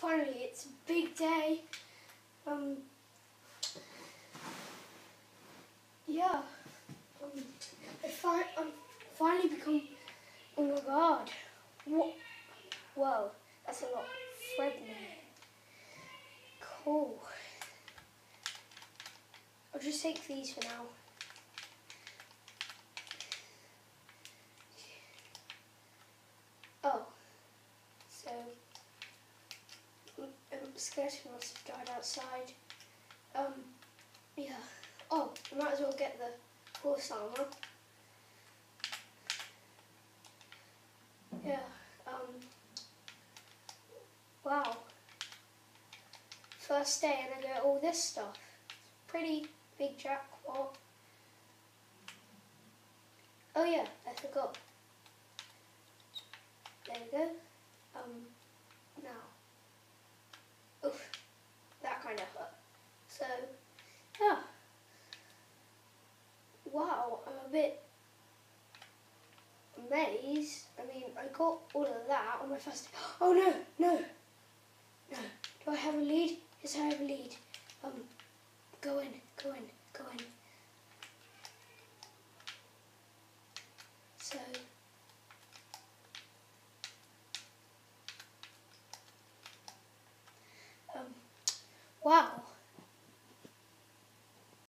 finally, it's a big day. Um, yeah. Um, I fi- I'm finally become. Oh my god. What? Whoa, that's a lot threatening. Cool. I'll just take these for now. Oh, so um, um, skeleton must have died outside. Um, yeah. Oh, might as well get the horse armor. Yeah. Um. Wow. First day and I get all this stuff. Pretty big jackpot. Oh yeah, I forgot. There we go. Um, now. Oof, that kind of hurt. So, yeah. Wow, I'm a bit amazed. I mean, I got all of that on my first. Oh no, no, no. Do I have a lead? Yes, I have a lead. Um, go in, go in.